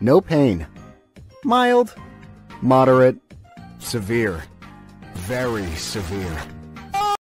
No pain. Mild. Moderate. Severe. Very severe.